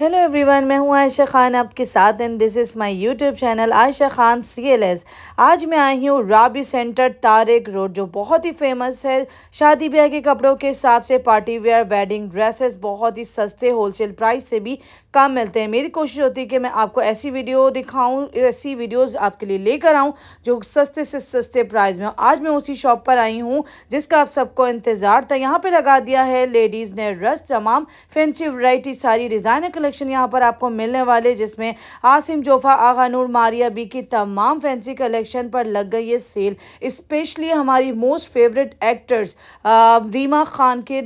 Hello everyone मैं हूँ आयशा खान आपके साथ and this is my YouTube channel Ayesha Khan CLS आज मैं आई हूँ राबी सेंटर तारिक रोड, जो बहुत ही फ़ेमस है। शादी ब्याह के कपड़ों के हिसाब से पार्टी वेयर वेडिंग ड्रेसेस बहुत ही सस्ते होलसेल प्राइस से भी कम मिलते हैं। मेरी कोशिश होती है कि मैं आपको ऐसी वीडियो दिखाऊँ, ऐसी वीडियोज़ आपके लिए लेकर आऊँ, जो सस्ते से सस्ते प्राइस में आज मैं उसी शॉप पर आई हूँ, जिसका आप सबको इंतज़ार था। यहाँ पर लगा दिया है लेडीज़ ने रस, तमाम फैंसी वराइटी सारी डिज़ाइनर कलेक्शन यहाँ पर आपको मिलने वाले, जिसमें आसिम जोफा, आगा नूर, मारिया बी की तमाम फैंसी कलेक्शन पर लग गई है सेल स्पेशली हमारी most favourite actors Rima Khan के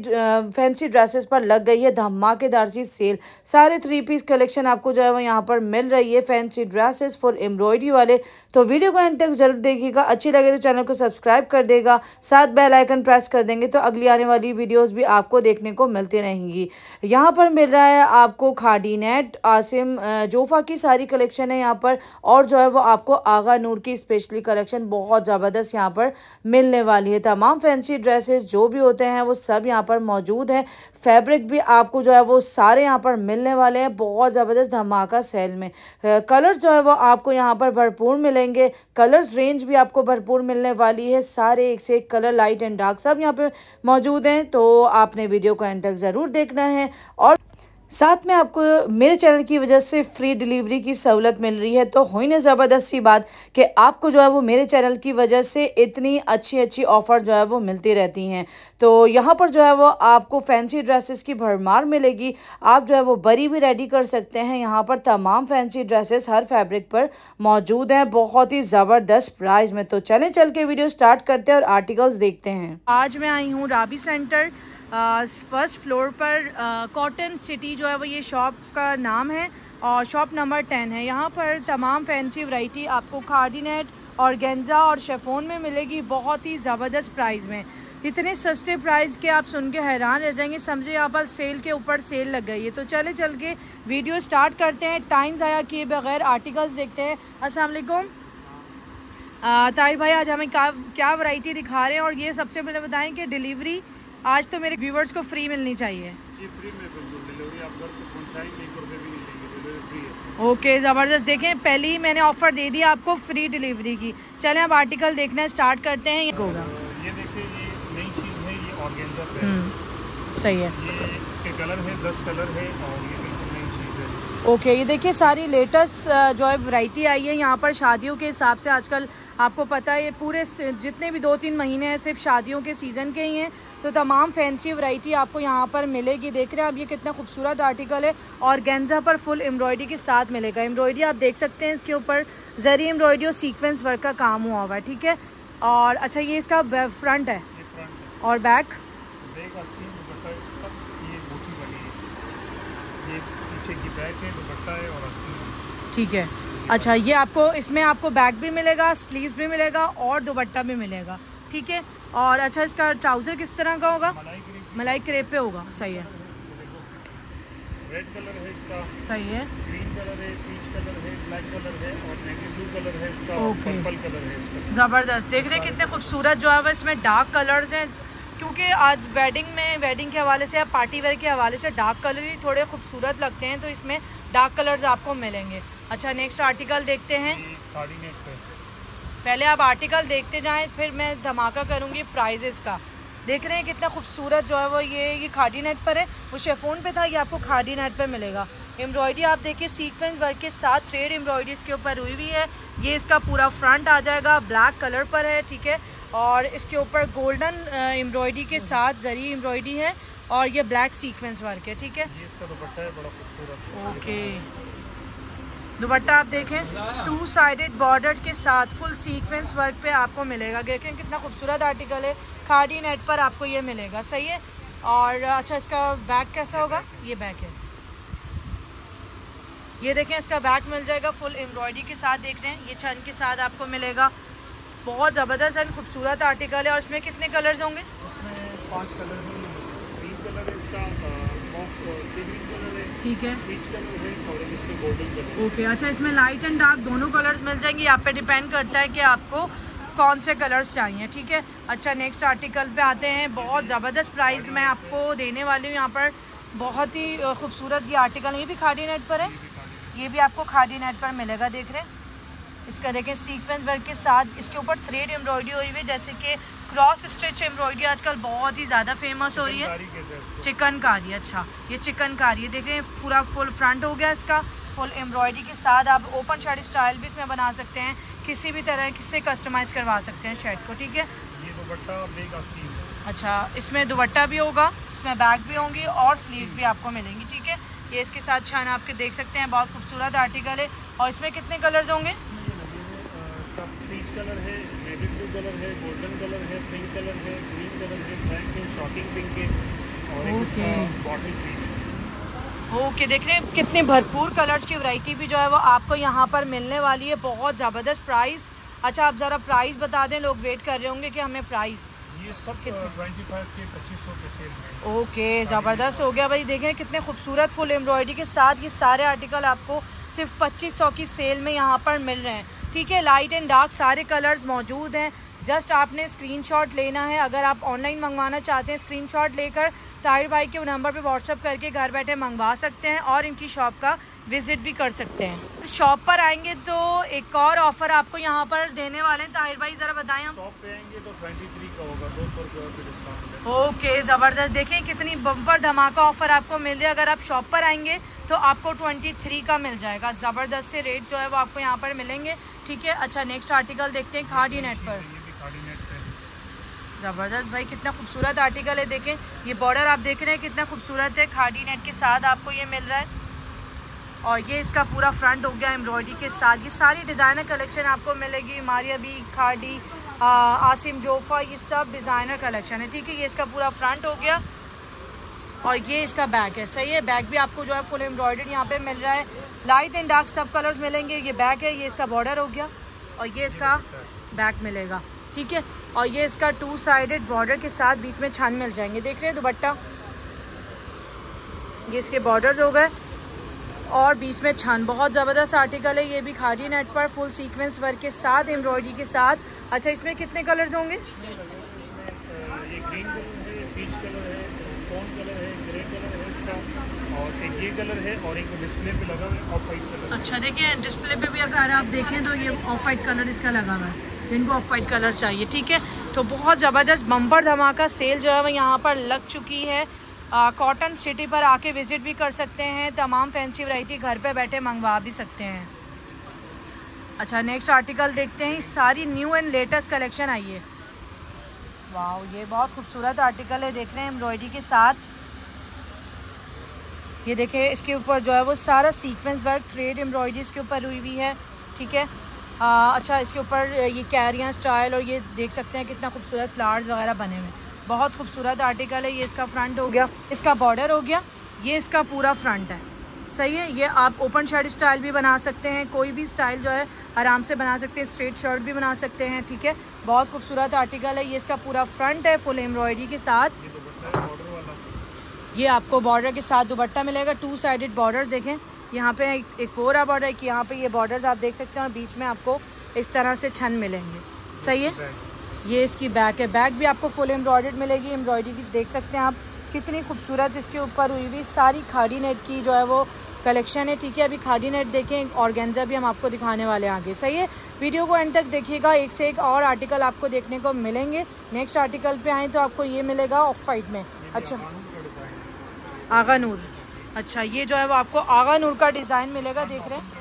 फैंसी ड्रेसेस पर लग गई है धमाकेदार सी सेल सारे थ्री पीस कलेक्शन आपको जो है वो यहाँ पर मिल रही है फैंसी ड्रेसेस फॉर एम्ब्रॉयडरी वाले। तो वीडियो को एंड तक ज़रूर देखिएगा। अच्छी लगे तो चैनल को सब्सक्राइब कर देगा। साथ बेल आइकन प्रेस कर देंगे तो अगली आने वाली वीडियोस भी आपको देखने को मिलती रहेंगी। यहाँ पर मिल रहा है आपको खाड़ी नेट आसिम जोफा की सारी कलेक्शन है यहाँ पर, और जो है वो आपको आगा नूर की स्पेशली कलेक्शन बहुत ज़बरदस्त यहाँ पर मिलने वाली है। तमाम फैंसी ड्रेसेस जो भी होते हैं वो सब यहाँ पर मौजूद है। फैब्रिक भी आपको जो है वो सारे यहाँ पर मिलने वाले हैं बहुत ज़बरदस्त धमाका सेल में। कलर्स जो है वो आपको यहाँ पर भरपूर मिलेंगे। कलर्स रेंज भी आपको भरपूर मिलने वाली है। सारे एक से एक कलर लाइट एंड डार्क सब यहाँ पे मौजूद हैं तो आपने वीडियो को एंड तक ज़रूर देखना है। और साथ में आपको मेरे चैनल की वजह से फ्री डिलीवरी की सहूलत मिल रही है। तो हुई ना ज़बरदस्त बात कि आपको जो है वो मेरे चैनल की वजह से इतनी अच्छी अच्छी ऑफ़र जो है वो मिलती रहती हैं। तो यहाँ पर जो है वो आपको फैंसी ड्रेसेस की भरमार मिलेगी। आप जो है वो बरी भी रेडी कर सकते हैं। यहाँ पर तमाम फैंसी ड्रेसेस हर फैब्रिक पर मौजूद हैं। बहुत ही ज़बरदस्त प्राइस में। तो चलें, चल के वीडियो स्टार्ट करते हैं और आर्टिकल्स देखते हैं। आज मैं आई हूँ राबी सेंटर। फ़र्स्ट फ्लोर पर कॉटन सिटी जो है वो ये शॉप का नाम है और शॉप नंबर टेन है। यहाँ पर तमाम फैंसी वैरायटी आपको कार्डिनेट और गेंजा और शेफोन में मिलेगी बहुत ही ज़बरदस्त प्राइस में। इतने सस्ते प्राइस के आप सुन के हैरान रह जाएँगे समझे यहाँ पर सेल के ऊपर सेल लग गई है। तो चले, चल के वीडियो स्टार्ट करते हैं। टाइम ज़ाया किए बगैर आर्टिकल्स देखते हैं। असलकुम ताहिर भाई, आज हमें क्या क्या वैरायटी दिखा रहे हैं और ये सबसे पहले बताएँ कि डिलीवरी आज तो मेरे व्यूवर्स को फ्री मिलनी चाहिए। जी फ्री में डिलीवरी आप घर तक पहुंचाएँगे एक रुपये भी नहीं लेंगे डिलीवरी फ्री है। ओके ज़बरदस्त। देखें पहले ही मैंने ऑफ़र दे दिया आपको फ्री डिलीवरी की। चलें अब आर्टिकल देखना स्टार्ट करते हैं ये होगा। ये देखिए ये नई चीज़ है ये ऑर्गेन्जा पे हम्म, सही है। ये इसके कलर है दस कलर है और ये ओके ये देखिए सारी लेटेस्ट जो है वैरायटी आई है। यहाँ पर शादियों के हिसाब से आजकल आपको पता है ये पूरे जितने भी दो तीन महीने हैं सिर्फ़ शादियों के सीज़न के ही हैं। तो तमाम फैंसी वैरायटी आपको यहाँ पर मिलेगी। देख रहे हैं आप ये कितना खूबसूरत आर्टिकल है और गेंजा पर फुल एम्ब्रॉयडरी के साथ मिलेगा। एम्ब्रॉयडरी आप देख सकते हैं इसके ऊपर। जरी एम्ब्रॉयडरी और सीक्वेंस वर्क का काम हुआ हुआ है ठीक है? और अच्छा ये इसका फ्रंट है? और बैक बैक आस्तीन दुपट्टा इसका ये बूटी बनी है ये पीछे की बैक है दुपट्टा है और आस्तीन ठीक है। अच्छा ये आपको इसमें आपको बैग भी मिलेगा स्लीव भी मिलेगा और दुपट्टा भी मिलेगा। ठीक है? और अच्छा इसका ट्राउज़र किस तरह का होगा? मलाई क्रेप पे होगा। सही है। रेड कलर है इसका। सही है। ग्रीन कलर है पीच कलर है ब्लैक कलर है और नेवी ब्लू कलर है इसका। Okay. पर्पल कलर है इसका। ज़बरदस्त। देख रहे हैं कितने खूबसूरत जो है इसमें डार्क कलर्स हैं। क्योंकि आज वेडिंग में वेडिंग के हवाले से या पार्टी वेयर के हवाले से डार्क कलर ही थोड़े खूबसूरत लगते हैं तो इसमें डार्क कलर्स आपको मिलेंगे। अच्छा नेक्स्ट आर्टिकल देखते हैं। पहले आप आर्टिकल देखते जाएँ फिर मैं धमाका करूँगी प्राइजेस का। देख रहे हैं कितना खूबसूरत जो है वो ये ये खाड़ी नेट पर है। वो शेफोन पे था ये आपको खाड़ी नेट पर मिलेगा। एम्ब्रॉयडरी आप देखिए सीक्वेंस वर्क के साथ थ्रेड एम्ब्रॉयडरी इसके ऊपर हुई हुई है। ये इसका पूरा फ्रंट आ जाएगा ब्लैक कलर पर है ठीक है? और इसके ऊपर गोल्डन एम्ब्रॉयडरी के साथ जरी एम्ब्रॉयडरी है और ये ब्लैक सीक्वेंस वर्क है ठीक है? ओके दुपट्टा आप देखें टू साइडेड बॉर्डर के साथ फुल सीक्वेंस वर्क पे आपको मिलेगा। देखें कितना खूबसूरत आर्टिकल है। खाड़ी नेट पर आपको ये मिलेगा। सही है? और अच्छा इसका बैक कैसा होगा? ये बैक है। ये देखें, इसका बैक मिल जाएगा फुल एम्ब्रॉयडरी के साथ देख रहे हैं। ये छन के साथ आपको मिलेगा। बहुत ज़बरदस्त एंड खूबसूरत आर्टिकल है। और इसमें कितने कलर्स होंगे? इसमें पाँच कलर हैं ग्रीन कलर है इसका ठीक है। ओके अच्छा इसमें लाइट एंड डार्क दोनों कलर्स मिल जाएँगे। आप पे डिपेंड करता है कि आपको कौन से कलर्स चाहिए ठीक है? अच्छा नेक्स्ट आर्टिकल पे आते हैं। बहुत ज़बरदस्त प्राइस मैं आपको देने वाली हूँ यहाँ पर। बहुत ही खूबसूरत ये आर्टिकल ये भी खाडी नेट पर है? ये भी ये भी आपको खाडी नेट पर मिलेगा देख रहे हैं। इसका देखें सीक्वेंस वर्क के साथ इसके ऊपर थ्रेड एम्ब्रॉयडरी हुई हुई है जैसे कि क्रॉस स्टिच एम्ब्रॉयडरी आजकल बहुत ही ज़्यादा फ़ेमस हो रही है। चिकनकारी अच्छा ये चिकनकारी है देख रहे हैं पूरा फुल फ्रंट हो गया इसका। फुल एम्ब्रॉयडरी के साथ आप ओपन शर्ट स्टाइल भी इसमें बना सकते हैं। किसी भी तरह से कस्टमाइज़ करवा सकते हैं शर्ट को ठीक है? अच्छा इसमें दुपट्टा भी होगा इसमें बैग भी होंगी और स्लीव भी आपको मिलेंगी ठीक है? ये इसके साथ छान आपके देख सकते हैं बहुत खूबसूरत आर्टिकल है। और इसमें कितने कलर्स होंगे? इसका पीच कलर है नेवी ब्लू कलर है गोल्डन कलर है पिंक कलर है ग्रीन कलर है ब्लैक है शॉकिंग पिंक है और एक इसका Okay. बॉटल ग्रीन है। ओके देख रहे हैं कितने भरपूर कलर्स की वैरायटी भी जो है वो आपको यहाँ पर मिलने वाली है। बहुत ज़बरदस्त प्राइस अच्छा आप ज़रा प्राइस बता दें लोग वेट कर रहे होंगे कि हमें प्राइस ये सब कितने? ट्वेंटी फाइव के पच्चीस सौ के सेल में ओके ज़बरदस्त हो गया भाई। देख देखें कितने खूबसूरत फुल एम्ब्रॉयडरी के साथ ये सारे आर्टिकल आपको सिर्फ़ 2500 की सेल में यहाँ पर मिल रहे हैं। ठीक है लाइट एंड डार्क सारे कलर्स मौजूद हैं। जस्ट आपने स्क्रीनशॉट लेना है। अगर आप ऑनलाइन मंगवाना चाहते हैं स्क्रीनशॉट लेकर ताहिर भाई के नंबर पे व्हाट्सअप करके घर बैठे मंगवा सकते हैं और इनकी शॉप का विज़िट भी कर सकते हैं। शॉप पर आएँगे तो एक और ऑफ़र आपको यहाँ पर देने वाले हैं। ताहिर भाई ज़रा बताएँ हम। शॉप पे आएँगे तो ट्वेंटी थ्री का होगा दो सौ डिस्काउंट ओके ज़बरदस्त। देखें कितनी बम्पर धमाका ऑफ़र आपको मिल रही है। अगर आप शॉप पर आएँगे तो आपको 23 का मिल जाएगा। ज़बरदस्त से रेट जो है वो आपको यहाँ पर मिलेंगे। ठीक है अच्छा नेक्स्ट आर्टिकल देखते हैं खाड़ी नेट पर। ज़बरदस्त भाई, कितना खूबसूरत आर्टिकल है, देखें। ये बॉर्डर आप देख रहे हैं, कितना खूबसूरत है। खाड़ी नेट के साथ आपको ये मिल रहा है। और ये इसका पूरा फ्रंट हो गया एम्ब्रॉयडरी के साथ। ये सारी डिज़ाइनर कलेक्शन आपको मिलेगी। मारिया बी खाड़ी आसिम, जोफ़ा, ये सब डिज़ाइनर कलेक्शन है। ठीक है, ये इसका पूरा फ्रंट हो गया। और ये इसका बैग है। सही है बैग भी आपको जो है फुल एम्ब्रॉयडर्ड यहाँ पे मिल रहा है। लाइट एंड डार्क सब कलर्स मिलेंगे। ये बैग है, ये इसका बॉर्डर हो गया। और ये इसका बैक मिलेगा। ठीक है? और ये इसका टू साइडेड बॉर्डर के साथ बीच में छान मिल जाएँगे। देख रहे हैं दुपट्टा? ये इसके बॉर्डर्स हो गए और बीच में छान। बहुत ज़बरदस्त आर्टिकल है। ये भी खाड़ी नेट पर फुल सीक्वेंस वर्क के साथ एम्ब्रॉयडरी के साथ। अच्छा इसमें कितने कलर्स होंगे? अच्छा देखिए डिस्प्ले पे भी अगर आप देखें तो ये ऑफ़ वाइट कलर इसका लगा हुआ है। इनको ऑफ़ वाइट कलर चाहिए, ठीक है? तो बहुत ज़बरदस्त बम्पर धमाका सेल जो है वो यहाँ पर लग चुकी है। कॉटन सिटी पर आके विज़िट भी कर सकते हैं। तमाम फैंसी वैरायटी घर पे बैठे मंगवा भी सकते हैं। अच्छा नेक्स्ट आर्टिकल देखते हैं। सारी न्यू एंड लेटेस्ट कलेक्शन आई है वाह ये बहुत खूबसूरत आर्टिकल है। देख रहे हैं एम्ब्रॉयडरी के साथ। ये देखें, इसके ऊपर जो है वो सारा सीक्वेंस वर्क थ्रेड एम्ब्रॉयडरी इसके ऊपर हुई हुई है, ठीक है? आ, अच्छा इसके ऊपर ये कैरियाँ स्टाइल और ये देख सकते हैं कितना खूबसूरत फ्लावर्स वगैरह बने हुए हैं। बहुत खूबसूरत आर्टिकल है ये इसका फ्रंट हो गया। इसका बॉर्डर हो गया। ये इसका पूरा फ्रंट है। सही है? ये आप ओपन शर्ट स्टाइल भी बना सकते हैं कोई भी स्टाइल जो है आराम से बना सकते हैं स्ट्रेट शर्ट भी बना सकते हैं ठीक है? बहुत खूबसूरत आर्टिकल है ये इसका पूरा फ्रंट है फुल एम्ब्रॉयडरी के साथ। ये आपको बॉर्डर के साथ दुपट्टा मिलेगा टू साइडेड बॉर्डर्स देखें। यहाँ पे एक, एक फोर आ बॉर्डर है कि यहाँ पे ये बॉर्डर्स आप देख सकते हैं और बीच में आपको इस तरह से छन मिलेंगे। सही है? ये इसकी बैक है। बैक भी आपको फुल एम्ब्रॉयडर्ड मिलेगी। एम्ब्रॉयडरी की देख सकते हैं आप कितनी खूबसूरत इसके ऊपर हुई हुई सारी खाड़ी नेट की जो है वो कलेक्शन है। ठीक है अभी खाड़ी नेट देखें और गेंजा भी हम आपको दिखाने वाले हैं आगे। सही है? वीडियो को एंड तक देखिएगा। एक से एक और आर्टिकल आपको देखने को मिलेंगे। नेक्स्ट आर्टिकल पे आए तो आपको ये मिलेगा ऑफ़ फाइट में अच्छा। है। आगा नूर अच्छा ये जो है वो आपको आगा नूर का डिज़ाइन मिलेगा देख रहे हैं।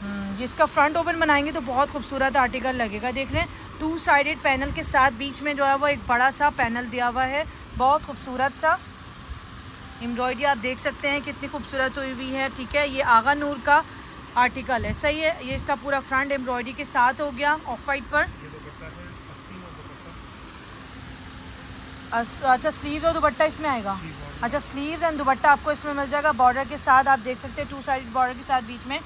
हम्म, जिसका फ्रंट ओपन बनाएँगे तो बहुत खूबसूरत आर्टिकल लगेगा देख रहे हैं। टू साइडेड पैनल के साथ बीच में जो है वो एक बड़ा सा पैनल दिया हुआ है बहुत खूबसूरत सा। एम्ब्रॉयडरी आप देख सकते हैं कितनी खूबसूरत हुई हुई है ठीक है ये आगा नूर का आर्टिकल है। सही है ये इसका पूरा फ्रंट एम्ब्रॉयडरी के साथ हो गया ऑफ़ वाइट पर ये दुपट्टा है अस्सी और दुपट्टा अस- अच्छा स्लीव और दुपट्टा इसमें आएगा? अच्छा स्लीव्स एंड दुपट्टा आपको इसमें मिल जाएगा। बॉर्डर के साथ आप देख सकते हैं टू साइड बॉर्डर के साथ बीच में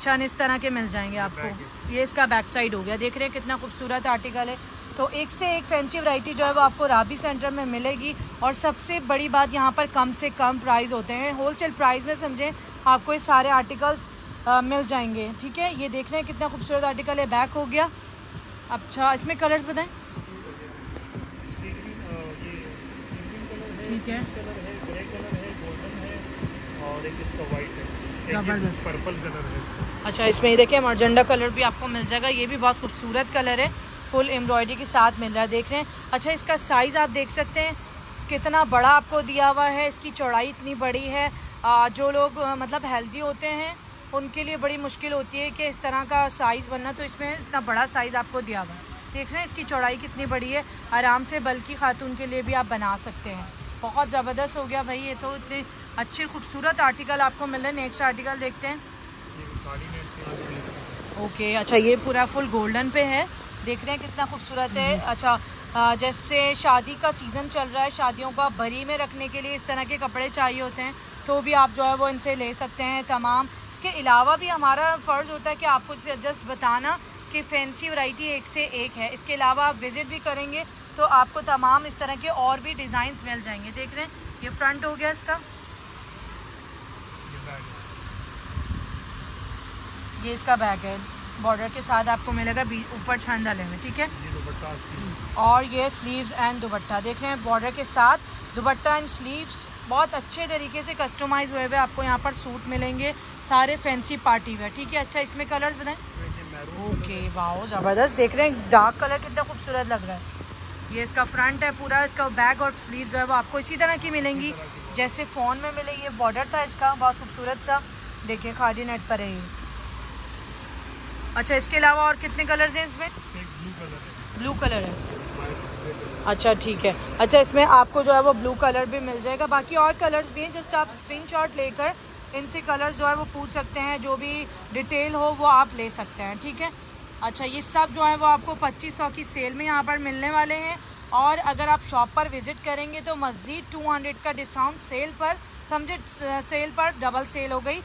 छन इस तरह के मिल जाएँगे आपको। ये इसका बैक साइड हो गया। देख रहे हैं कितना खूबसूरत आर्टिकल है। तो एक से एक फैंसी वैरायटी जो है वो आपको राबी सेंटर में मिलेगी। और सबसे बड़ी बात यहाँ पर कम से कम प्राइस होते हैं। होलसेल प्राइस में समझें आपको ये सारे आर्टिकल्स मिल जाएँगे। ठीक है? ये देख रहे हैं कितना खूबसूरत आर्टिकल है। बैक हो गया। अच्छा इसमें कलर्स बताएँ। सी ग्रीन ये सी ग्रीन कलर है ठीक है। पीच कलर है ग्रे कलर है गोल्डन है और एक इसका वाइट है। ज़बरदस्त। पर्पल कलर है अच्छा इसमें ये देखिए मर्जेंडा कलर भी आपको मिल जाएगा। ये भी बहुत खूबसूरत कलर है। फुल एम्ब्रॉयडरी के साथ मिल रहा है देख रहे हैं। अच्छा इसका साइज़ आप देख सकते हैं। कितना बड़ा आपको दिया हुआ है। इसकी चौड़ाई इतनी बड़ी है। जो लोग मतलब हेल्दी होते हैं उनके लिए बड़ी मुश्किल होती है कि इस तरह का साइज़ बनना। तो इसमें इतना बड़ा साइज़ आपको दिया हुआ है। देख रहे हैं इसकी चौड़ाई कितनी बड़ी है। आराम से बल्कि खातून के लिए भी आप बना सकते हैं। बहुत ज़बरदस्त हो गया भाई ये तो इतने अच्छे खूबसूरत आर्टिकल आपको मिल रहे हैं। नेक्स्ट आर्टिकल देखते हैं। ओके अच्छा ये पूरा फुल गोल्डन पे है। देख रहे हैं कितना खूबसूरत है। अच्छा जैसे शादी का सीज़न चल रहा है शादियों का बरी में रखने के लिए इस तरह के कपड़े चाहिए होते हैं तो भी आप जो है वो इनसे ले सकते हैं तमाम। इसके अलावा भी हमारा फ़र्ज़ होता है कि आपको जस्ट बताना कि फैंसी वैरायटी एक से एक है। इसके अलावा आप विज़िट भी करेंगे तो आपको तमाम इस तरह के और भी डिज़ाइंस मिल जाएँगे। देख रहे हैं ये फ्रंट हो गया इसका। ये इसका बैग है। बॉर्डर के साथ आपको मिलेगा बी- ऊपर छंद डाले में ठीक है? और ये स्लीव्स एंड दुपट्टा। देख रहे हैं बॉर्डर के साथ दुपट्टा एंड स्लीव्स बहुत अच्छे तरीके से कस्टमाइज हुए हुए आपको यहाँ पर सूट मिलेंगे। सारे फैंसी पार्टी वेयर ठीक है? अच्छा इसमें कलर्स बताएँ। ओके वाओ ज़बरदस्त। देख रहे हैं डार्क कलर कितना खूबसूरत लग रहा है। ये इसका फ्रंट है पूरा इसका बैक और स्लीव जो है वो आपको इसी तरह की मिलेंगी। जैसे फ़ोन में मिले ये बॉर्डर था इसका बहुत खूबसूरत सा। देखिए खादी नेट पर है ये। अच्छा इसके अलावा और कितने कलर्स हैं इसमें? ब्लू कलर है। अच्छा ठीक है। अच्छा इसमें आपको जो है वो ब्लू कलर भी मिल जाएगा। बाकी और कलर्स भी हैं जस्ट आप स्क्रीनशॉट लेकर इनसे कलर्स जो है वो पूछ सकते हैं, जो भी डिटेल हो वो आप ले सकते हैं, ठीक है? अच्छा ये सब जो है वो आपको 2500 की सेल में यहाँ पर मिलने वाले हैं। और अगर आप शॉप पर विज़िट करेंगे तो मज़ीद 200 का डिस्काउंट सेल पर, समझे सेल पर डबल सेल हो गई।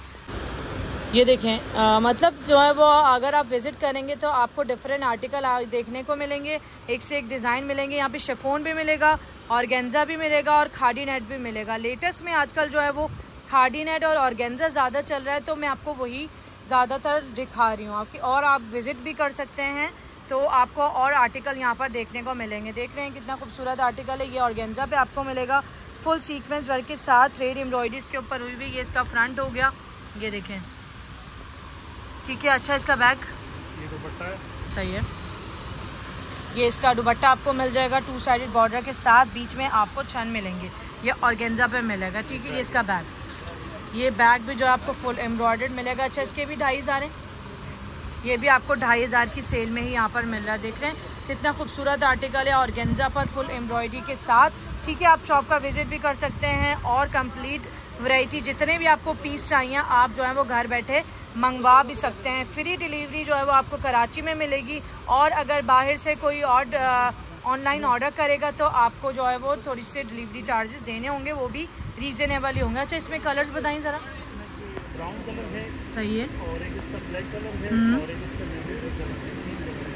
ये देखें अ, मतलब जो है वो अगर आप विज़िट करेंगे तो आपको डिफरेंट आर्टिकल आ, देखने को मिलेंगे। एक से एक डिज़ाइन मिलेंगे यहाँ पे शेफोन भी मिलेगा और गेंजा भी मिलेगा और खाड़ी नेट भी मिलेगा। लेटेस्ट में आजकल जो है वो खाड़ी नेट और ऑर्गेन्जा ज़्यादा चल रहा है तो मैं आपको वही ज़्यादातर दिखा रही हूँ। आपकी और आप विज़िट भी कर सकते हैं तो आपको और आर्टिकल यहाँ पर देखने को मिलेंगे। देख रहे हैं कितना खूबसूरत आर्टिकल है ये ऑर्गेन्जा पे आपको मिलेगा। फुल सीक्वेंस वर्क के साथ थ्रेड एम्ब्रॉयडरीज के ऊपर हुई हुई ये इसका फ्रंट हो गया। ये देखें। ठीक है अच्छा इसका बैग? ये दुपट्टा है। सही है ये इसका दुपट्टा आपको मिल जाएगा टू साइडेड बॉर्डर के साथ बीच में आपको छन मिलेंगे। ये ऑर्गेन्जा पे मिलेगा ठीक है ये इसका बैग। ये बैग भी जो है आपको फुल एम्ब्रॉयडर्ड मिलेगा अच्छा इसके भी ढाई हज़ार हैं। ये भी आपको ढाई हज़ार की सेल में ही यहाँ पर मिल रहा है देख रहे हैं। कितना खूबसूरत आर्टिकल है ऑर्गेन्जा पर फुल एम्ब्रॉयडरी के साथ। ठीक है आप शॉप का विज़िट भी कर सकते हैं और कंप्लीट वैरायटी जितने भी आपको पीस चाहिए आप जो है वो घर बैठे मंगवा भी सकते हैं। फ्री डिलीवरी जो है वो आपको कराची में मिलेगी और अगर बाहर से कोई और ऑनलाइन ऑर्डर करेगा तो आपको जो है वो थोड़ी सी डिलीवरी चार्जेस देने होंगे वो भी रीज़नेबल ही होंगे। अच्छा इसमें कलर्स बताएँ ज़रा। ब्राउन कलर है सही है। और एक इसका ब्लैक कलर है हम्म। और एक इसका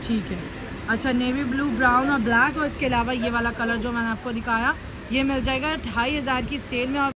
ठीक है। अच्छा नेवी ब्लू ब्राउन और ब्लैक और इसके अलावा ये वाला कलर जो मैंने आपको दिखाया, ये मिल जाएगा ढाई हज़ार की सेल में और